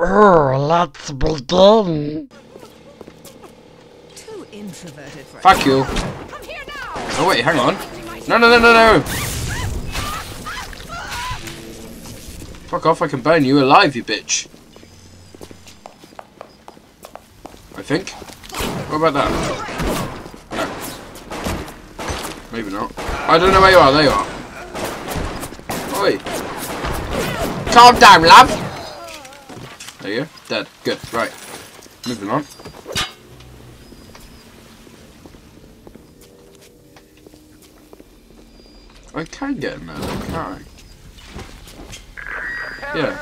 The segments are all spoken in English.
Oh, let's begin. Too introverted for Fuck you. Come here now! Oh wait, hang on. No, no, no, no, no. Fuck off, I can burn you alive, you bitch. I think. What about that? No. Maybe not. I don't know where you are. There you are. Oi. Calm down, love. There you go. Dead. Good. Right. Moving on. I can get in there, can't I? Yeah.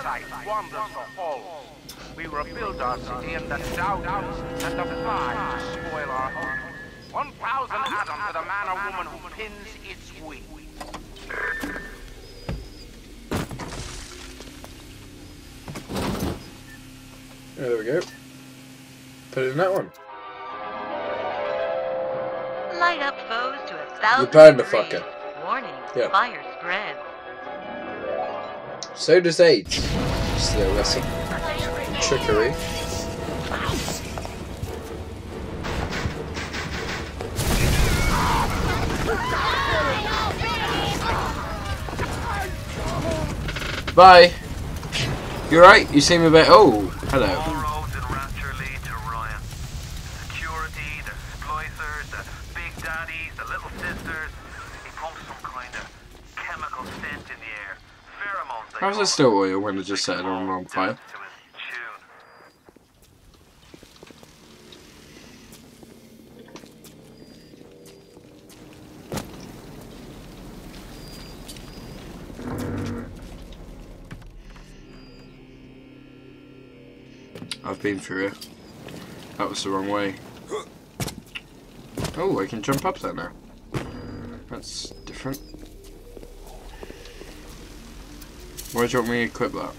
We rebuild our city and the Downers and the flies to spoil our home. One thousand atoms to the man or woman who pins its wing. There we go. Put it in that one. Light up foes to a thousand burned the degrees. fucker. Warning, Yeah. fire spread. So does AIDS. So that's some trickery. Bye. You're right? You seem a bit. Oh, hello. All roads in Rapture lead to Ryan. Security, the splicers, the big daddies, the little sisters. He pumps some kind of chemical scent in the air. Pheromones. How's call it still oil when it just set it on, on fire? I've been through it. That was the wrong way. Oh, I can jump up there now. Uh, that's different. Why do you want me to equip that?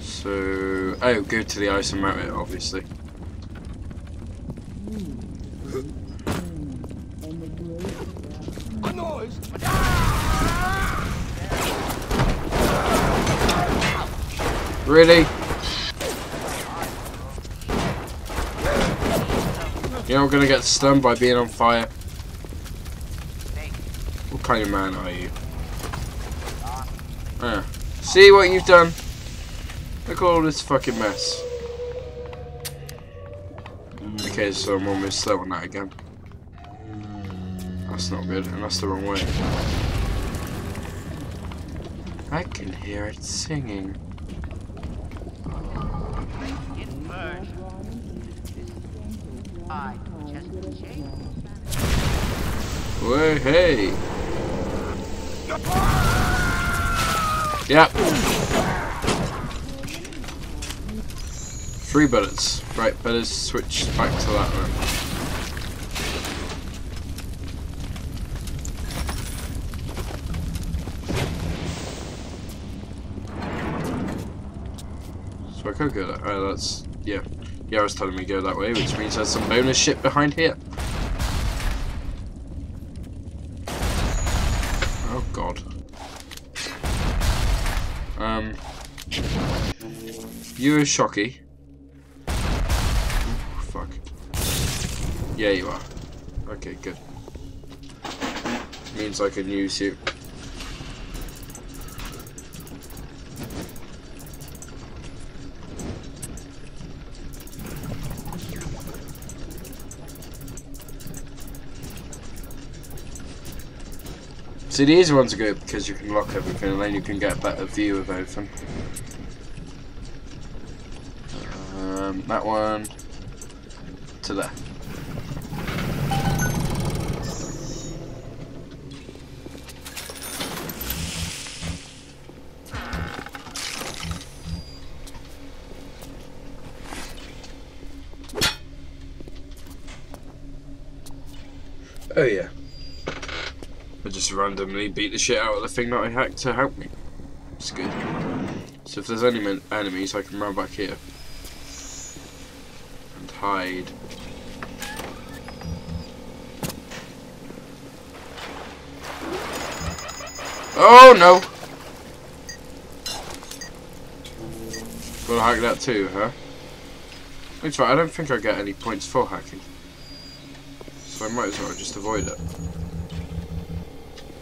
So, oh, go to the it, obviously. Really? You're not gonna get stunned by being on fire? What kind of man are you? Ah. See what you've done? Look at all this fucking mess. Okay, so I'm almost slow on that again. That's not good, and that's the wrong way. I can hear it singing. Whoa, hey! Yep. Three bullets. Right, better switch back to that one. So I could go that. Oh, that's yeah. I telling me go that way, which means there's some bonus shit behind here. Oh god. Um. You are Shocky. Ooh, fuck. Yeah, you are. Okay, good. Means I can use you. See, the easy ones are good because you can lock everything and then you can get a better view of everything. Um, that one to there. randomly beat the shit out of the thing that I hacked to help me. It's good. So if there's any enemies, I can run back here. And hide. Oh no! Gonna hack that too, huh? It's right, I don't think I get any points for hacking. So I might as well just avoid it.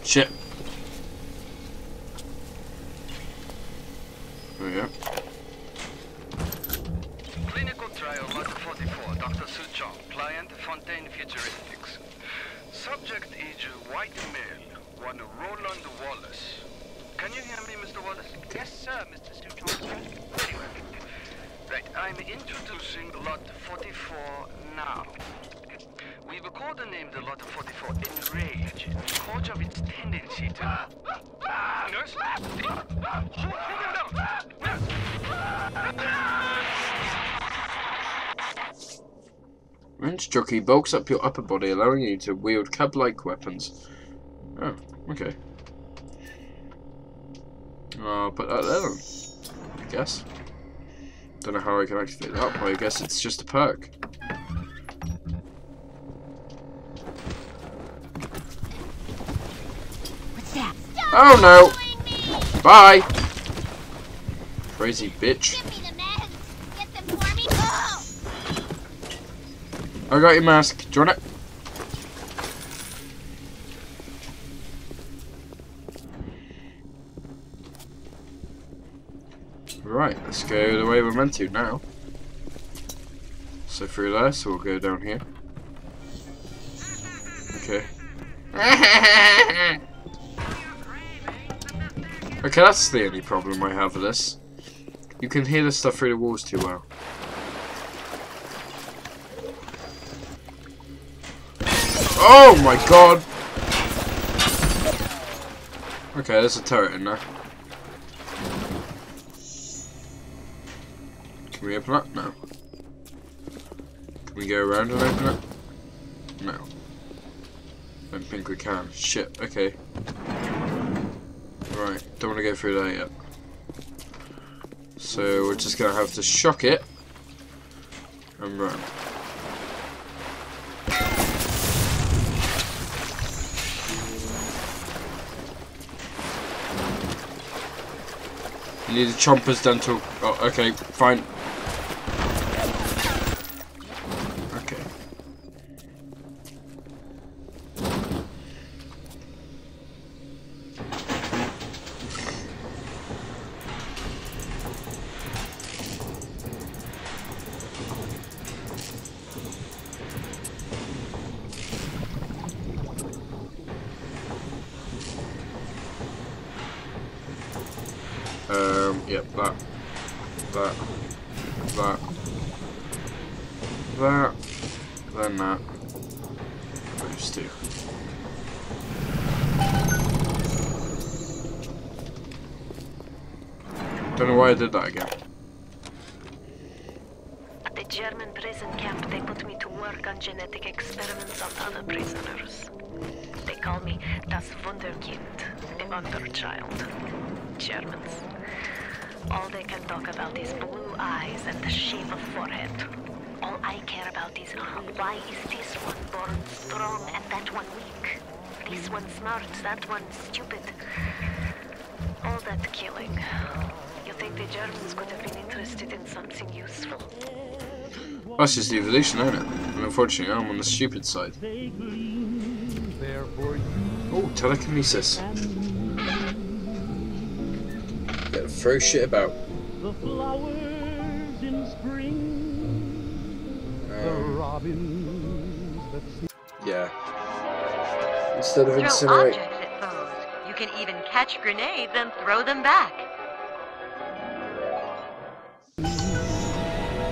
Shit. Oh yeah. Clinical trial lot 44, Dr. Su Chong, client Fontaine Futuristics. Subject is white male, one Roland Wallace. Can you hear me, Mr. Wallace? Yes, sir, Mr. Suchong. Very well. Right, I'm introducing lot 44 now. We've codenamed the lot 44 Because of its tendency to... Nurse? Wrench jockey bulks up your upper body, allowing you to wield cub-like weapons. Oh, okay. I'll put that there then, I guess. Don't know how I can activate that, but I guess it's just a perk. Oh no! Bye! Crazy bitch. Give me the meds. Get them for me. I got your mask. Do you want it? Right, let's go the way we're meant to now. So through there, so we'll go down here. Okay. okay, that's the only problem I have with this. You can hear the stuff through the walls too well. Oh my god! Okay, there's a turret in there. Can we open that? No. Can we go around and open it? No. Don't think we can. Shit, okay. Right, don't want to go through there yet. So we're just gonna have to shock it and run. You need the chompers dental. Oh, okay, fine. Yep, that, that, that, that, then that, those two. Don't know why I did that again. At the German prison camp, they put me to work on genetic experiments on other prisoners. They call me das Wunderkind, the wonder child. Germans. All they can talk about is blue eyes and the shape of forehead. All I care about is uh, why is this one born strong and that one weak? This one smart, that one stupid. All that killing. You think the Germans could have been interested in something useful? That's just the evolution, isn't it? And unfortunately, I'm on the stupid side. Oh, telekinesis. Throw shit about. The flowers in spring, the Um, robins yeah. Instead of Throw incinerate. objects at foes. You can even catch grenades and throw them back.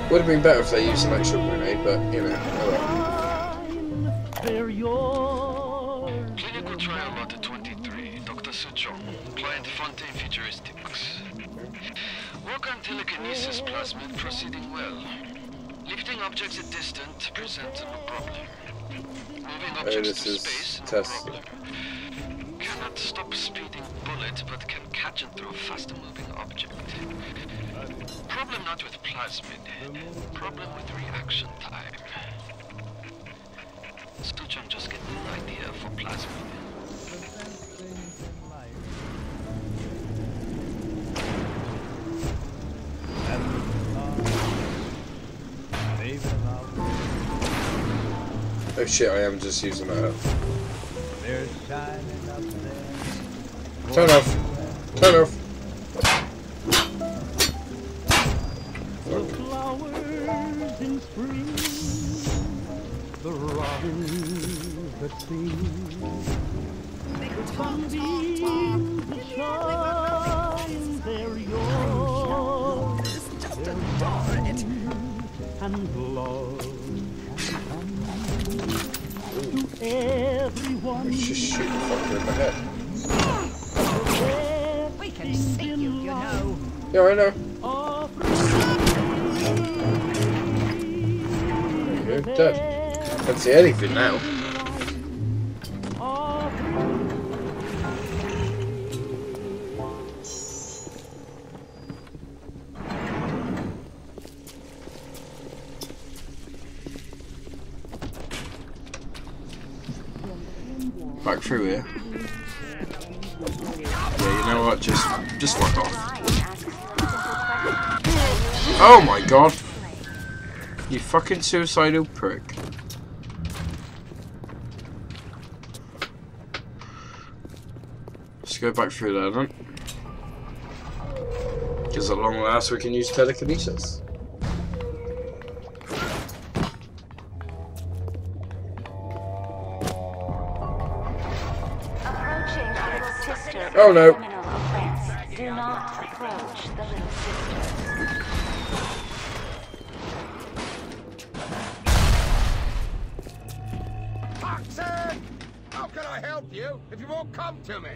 Would have been better if they used an actual grenade, but you know. oh well. They're yours. Clinical trial lot 23, Dr. Suchong, client Fontaine Futuristics. Work on telekinesis plasmid proceeding well. Lifting objects at distance presents no problem. Moving objects to space, no test. problem. Cannot stop speeding bullet, but can catch and throw faster moving object. Problem not with plasmid, problem with reaction time. Suchong just get the idea for plasmid. Oh shit, I am just using that. Turn off. Turn off. The flowers everyone. Let's just shoot the fucker in the head. We can see you, you know. Yeah, I know. There you go, dead. Can't see anything now. Back through here. Yeah, you know what? Just, just fuck off. Oh my god! You fucking suicidal prick. Let's go back through there then. Because at long last we can use telekinesis. Oh, no. Criminal. Do not approach the little sister. Toxin! How can I help you if you won't come to me?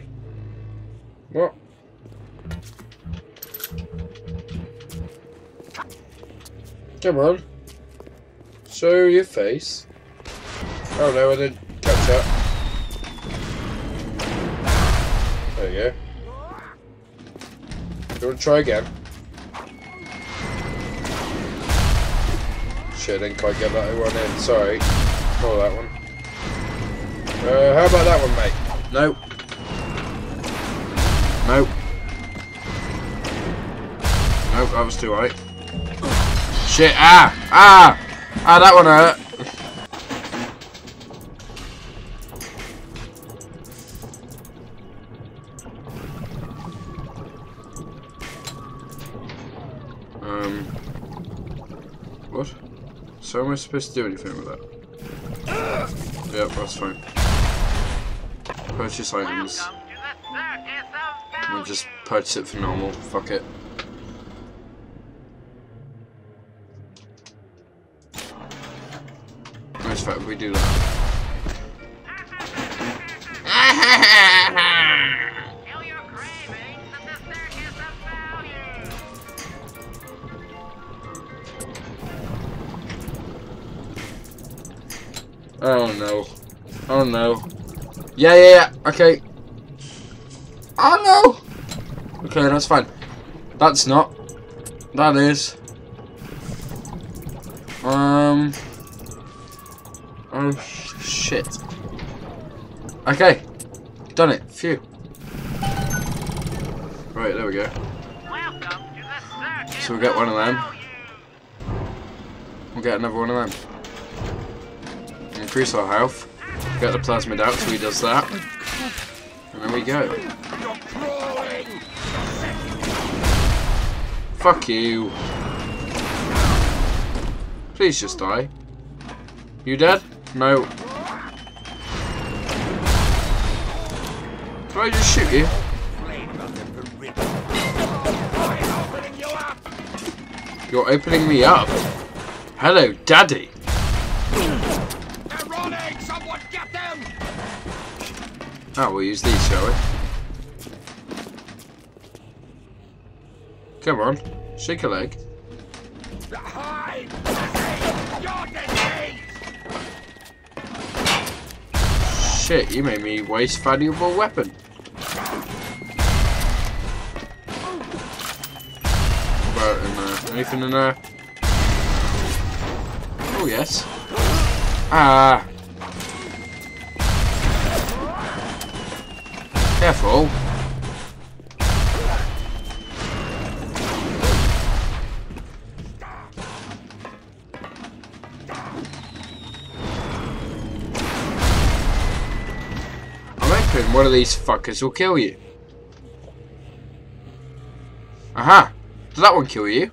What? Come on. Show your face. Oh no, I didn't catch that. To try again? Shit, I didn't quite get that one in. Sorry. Oh, that one. Uh, how about that one, mate? Nope. Nope. Nope, that was too high. Shit, ah! Ah! Ah, that one hurt. Am I supposed to do anything with that? Yep, that's fine. Purchase items. We'll just purchase it for normal. Fuck it. Nice fact we do that. Oh no. Oh no. Yeah, yeah, yeah. Okay. Oh no. Okay, that's fine. That's not. That is. Um. Oh shit. Okay. Done it. Phew. Right, there we go. Welcome to the circus So we'll get one of them. We'll get another one of them. Increase our health. Get the plasmid out so he does that. And there we go. Fuck you. Please just die. You dead? No. Can I just shoot you? You're opening me up. Hello, Daddy. Someone get them! Oh, we'll use these, shall we? Come on, shake a leg. Hide! Shit, you made me waste valuable weapon. About in there? Anything in there? Oh yes. Ah. Careful. one of these fuckers will kill you. Aha! Did that one kill you?